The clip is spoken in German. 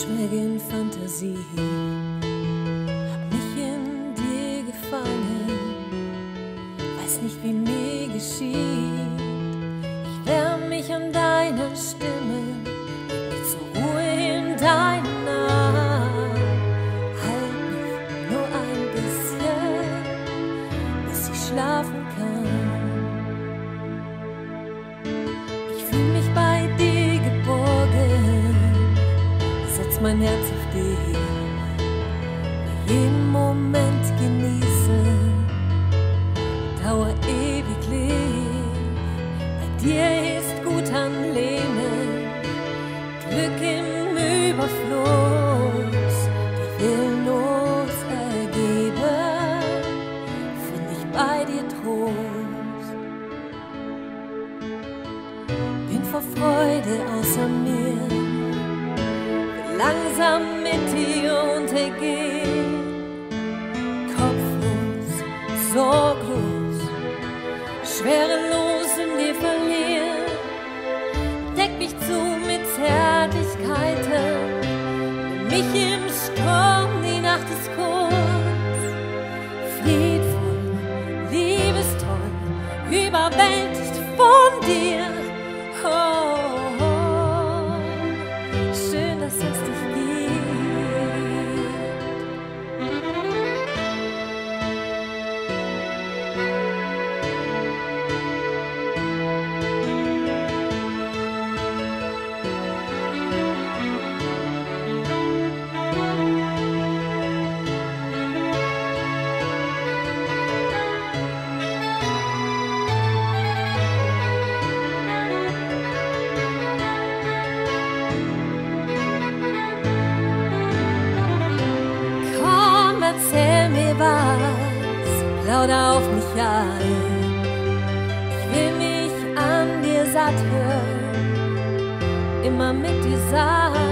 schwelge in Fantasie. Hab mich in dir gefangen, weiß nicht, wie mir geschieht. Ich wärm mich an deiner Stimme, mein Herz auf dich, jeden Moment genieße, dauer ewiglich. Bei dir ist gut anlehnen, Glück im Überfluss, dir willenlos ergeben, find ich bei dir Trost. Bin vor Freude außer mir, langsam mit dir untergehen. Kopflos, sorglos, schwerelos in dir verlieren. Deck mich zu mit Zärtlichkeiten, mich im Sturm, die Nacht ist kurz. Friedvoll, liebestoll, überwältigt von dir. Plauder auf mich ein. Ich will mich an dir satt hören, immer mit dir sein.